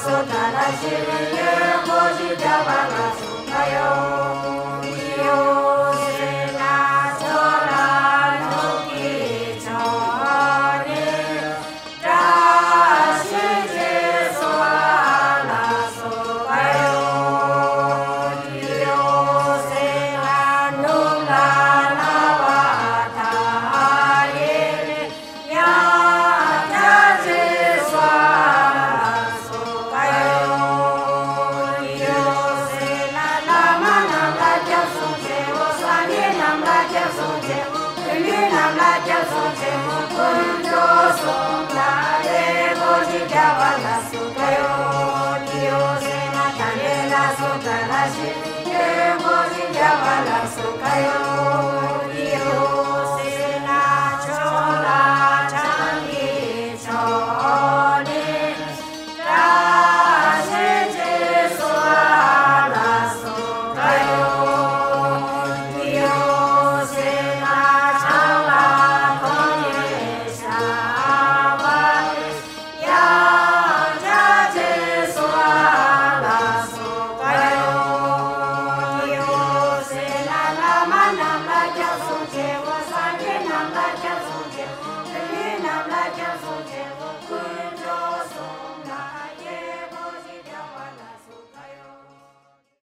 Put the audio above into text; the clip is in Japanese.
Sontana, Sirian, Mogi, Gabalá, Sontaio. so.